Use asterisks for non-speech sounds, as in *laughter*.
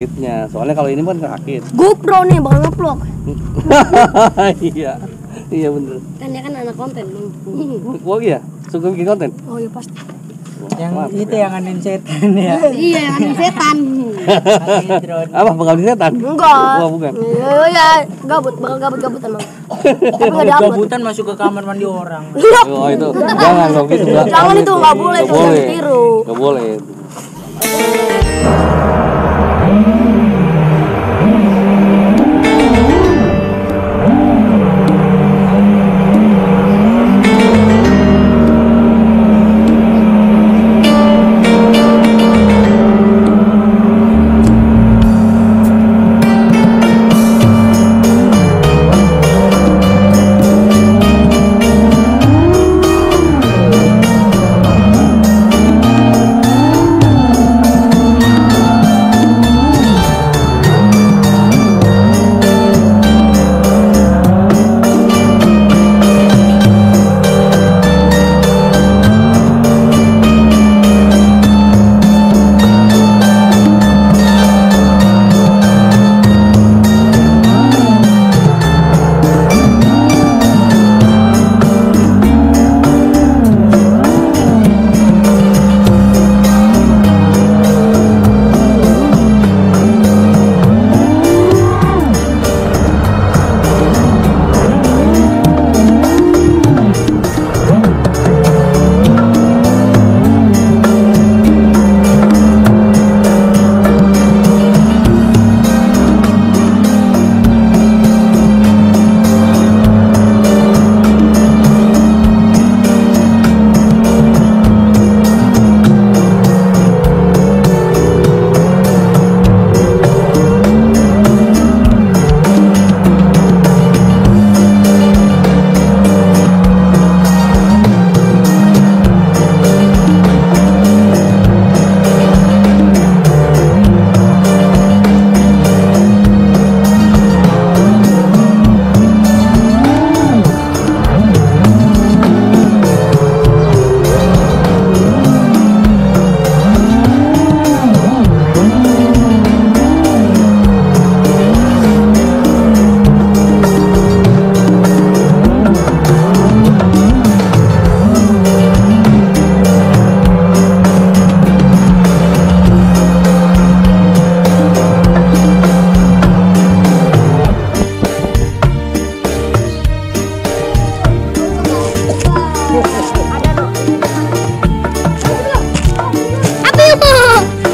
Sakitnya, soalnya kalau ini kan sakit. GoPro nih bakal ngevlog *laughs* iya, iya bener. kan dia kan anak konten Oh iya, suka bikin konten. oh iya pasti yang Mantap itu ya. yang nganin setan ya *laughs* iya yang ada setan Apa pengabdi setan? enggak Wah, bukan. iya iya gabut bakal gabut gabut emang *laughs* tapi nggak ada gabutan masuk ke kamar mandi orang Oh itu, jangan dong gitu. jangan itu nggak boleh itu jangan boleh. ditiru Nggak boleh. 哈 *laughs* 哈